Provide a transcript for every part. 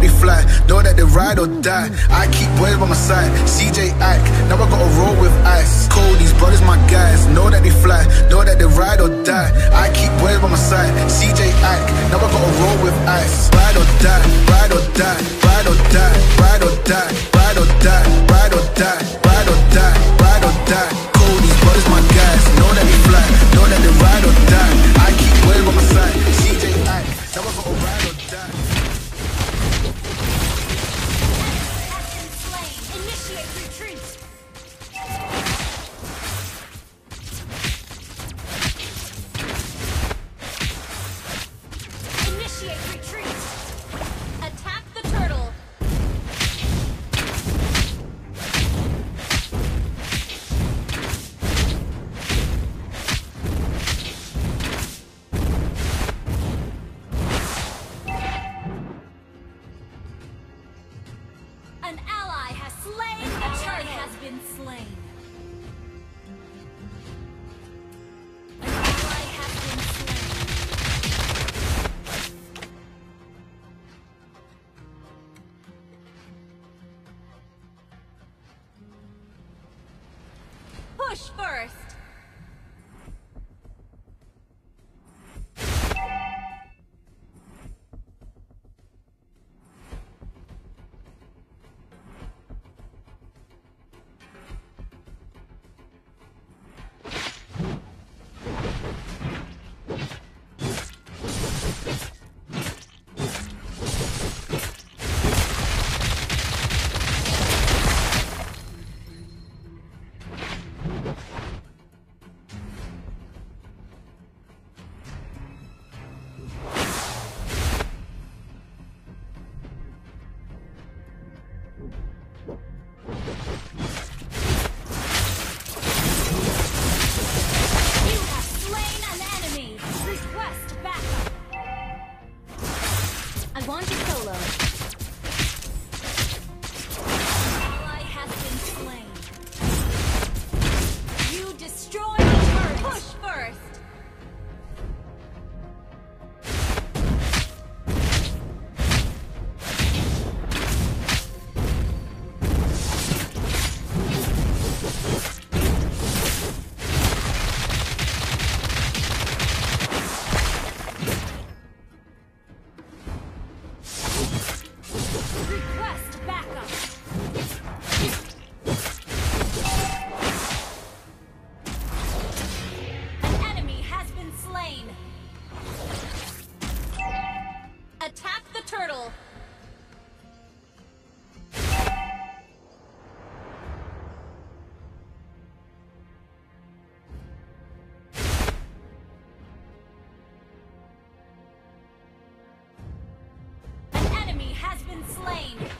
that they fly, know that they ride or die. I keep boys by my side. CJ Ike, now I gotta roll with ice. These brothers my guys, know that they fly, know that they ride or die. I keep boys by my side. CJ Ike, now I gotta roll with ice. Ride or die, ride or die, ride or die, ride or die, ride or die, ride or die, ride or die, ride or die. These brothers my guys, know that they fly, know that they ride or die. I keep boys by my side. Initiate retreat. Been slain.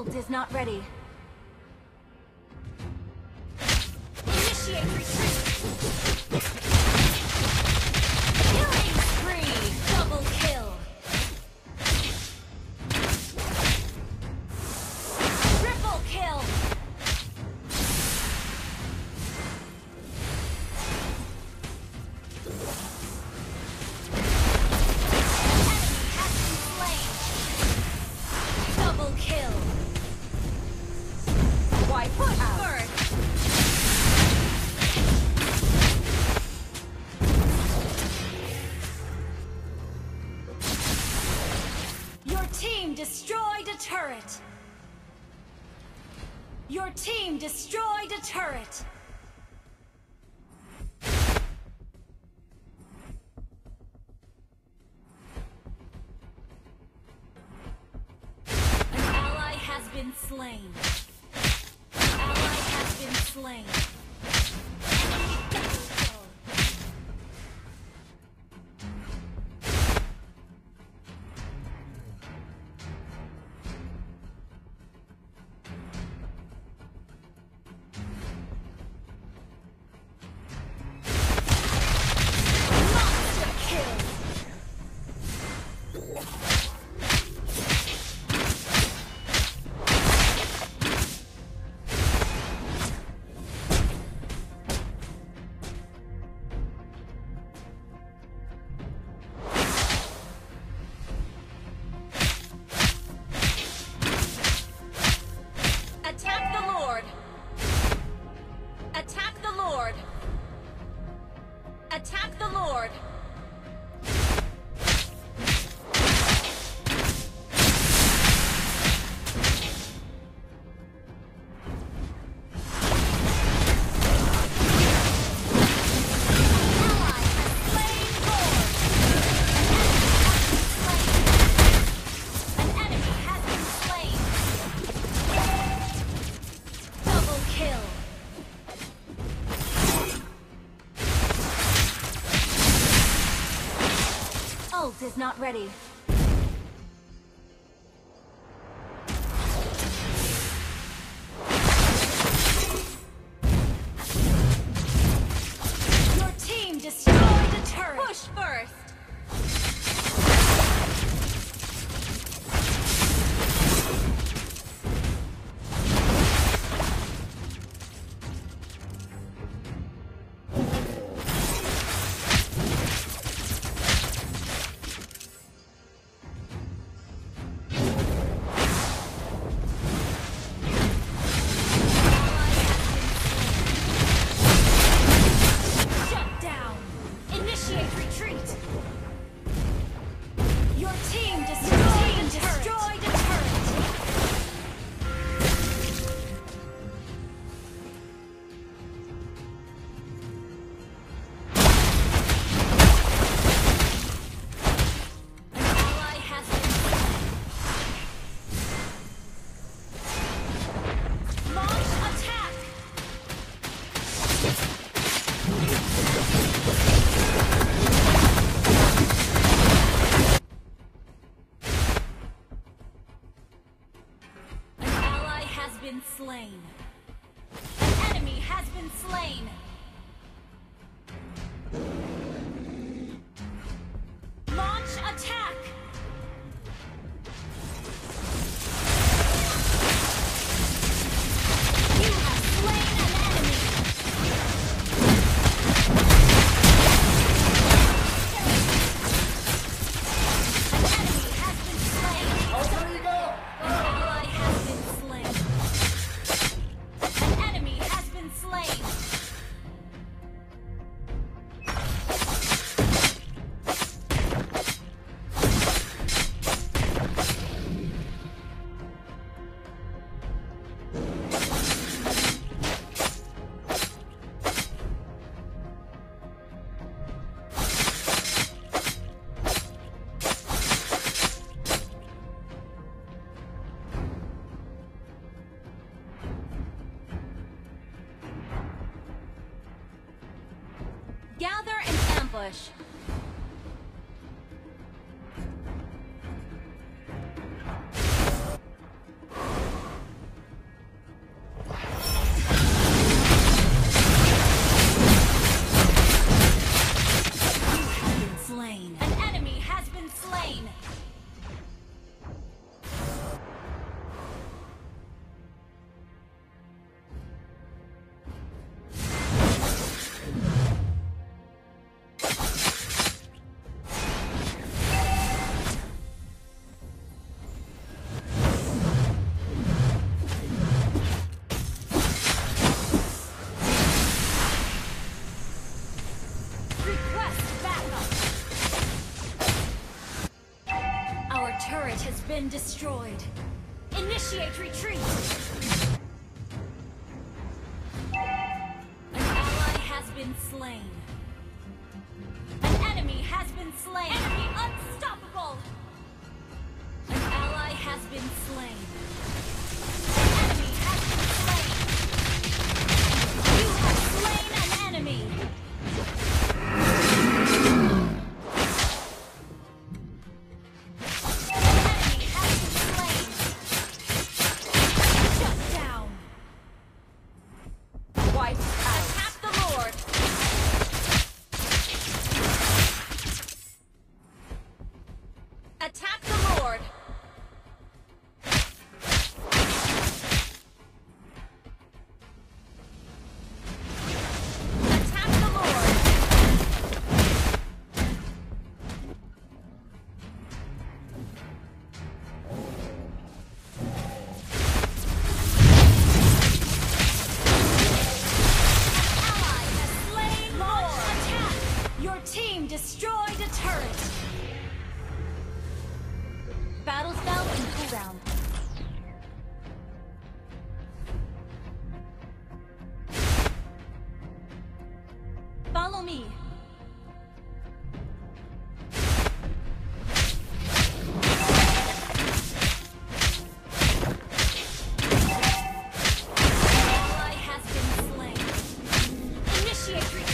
world is not ready. destroyed a turret! An ally has been slain. An ally has been slain. not ready. Ambush. Destroyed. Initiate retreat! An ally has been slain. Initiate retreat.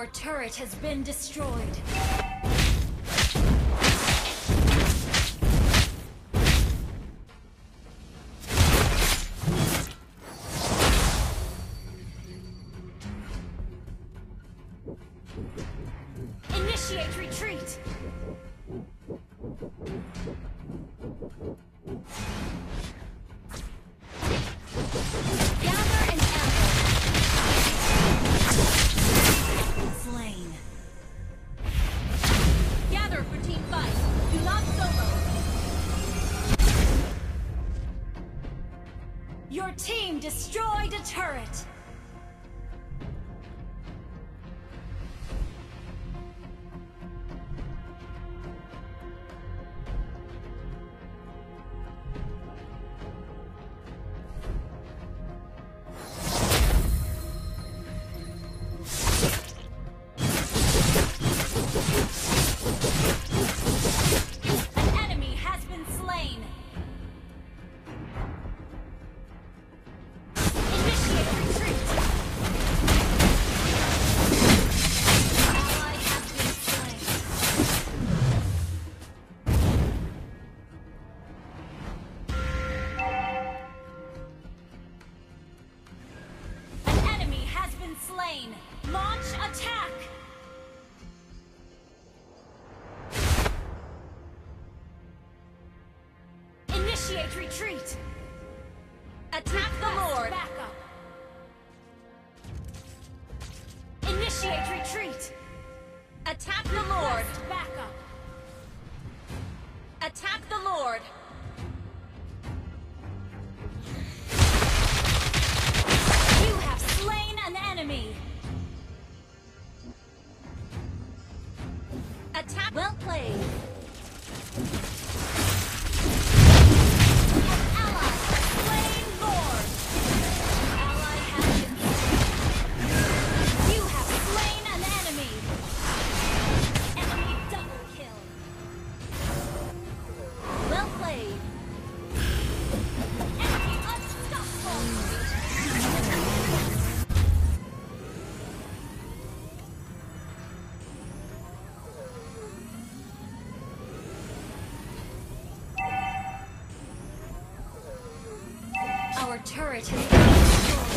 Our turret has been destroyed. Initiate retreat! Destroyed a turret! Initiate retreat. Attack the Lord. Backup. Initiate retreat. Attack the Lord. Backup. Attack the Lord. You have slain an enemy. Attack. Well played.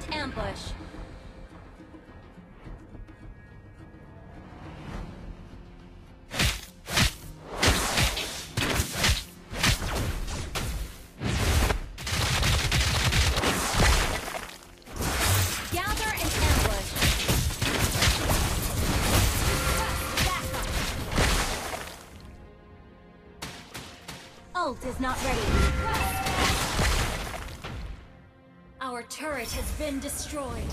Gather ambush. Gather and ambush. Ult is not ready. Turret has been destroyed.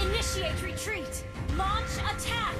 Initiate retreat. Launch attack.